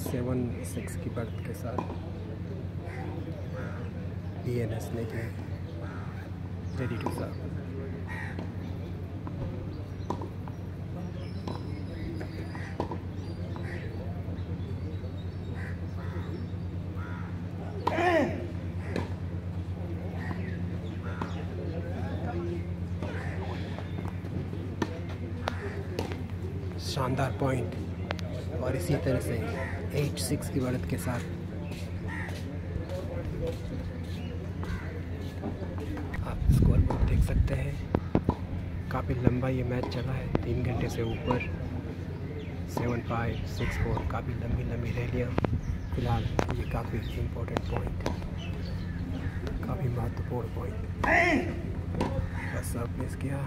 Seven six की berth के साथ डी एन एस ने की रेडी टू सर्व शानदार पॉइंट। और इसी तरह से एट सिक्स की बढ़त के साथ। आप स्कोर बोर्ड देख सकते हैं। काफ़ी लंबा ये मैच चला है। तीन घंटे से ऊपर। सेवन फाइव सिक्स फोर, काफ़ी लंबी लंबी रैलियाँ। फ़िलहाल ये काफ़ी इम्पोर्टेंट पॉइंट काफ़ी महत्वपूर्ण पॉइंट बस सब मिस किया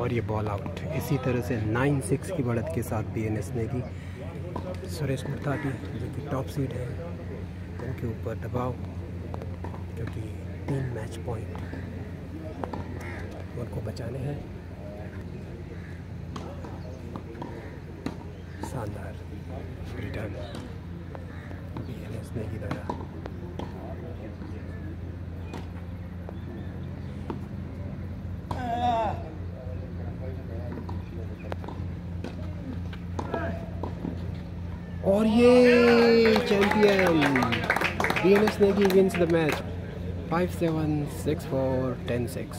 और ये बॉल आउट इसी तरह से नाइन सिक्स की बढ़त के साथ बी एन एस ने की सुरेश मुर्ताटी जो कि टॉप सीड है, उनके ऊपर दबाव, क्योंकि तीन मैच पॉइंट उनको बचाने हैं। शानदार रिटर्न बी एन एस ने की तरह और ये champion D N S Negi wins the match five seven six four ten six